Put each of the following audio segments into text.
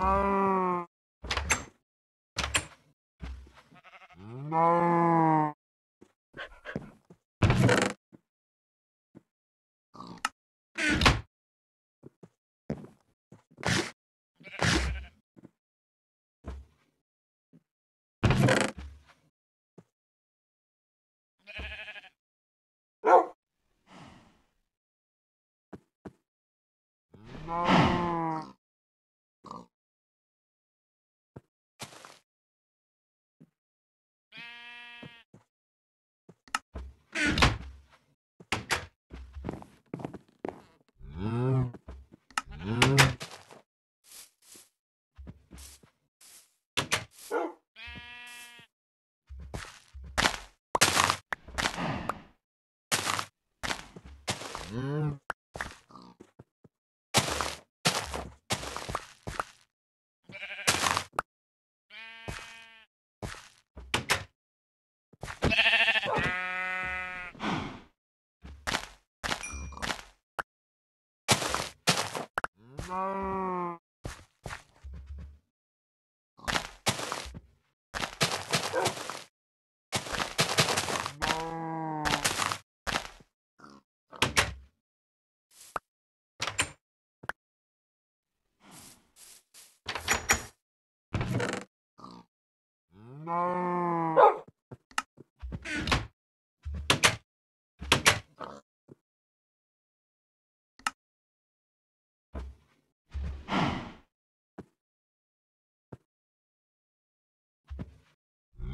No. Oh. Uh...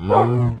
No.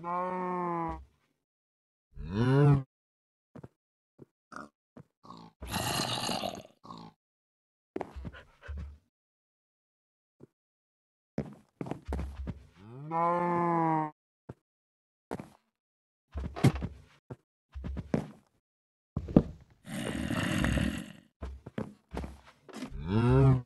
No. うん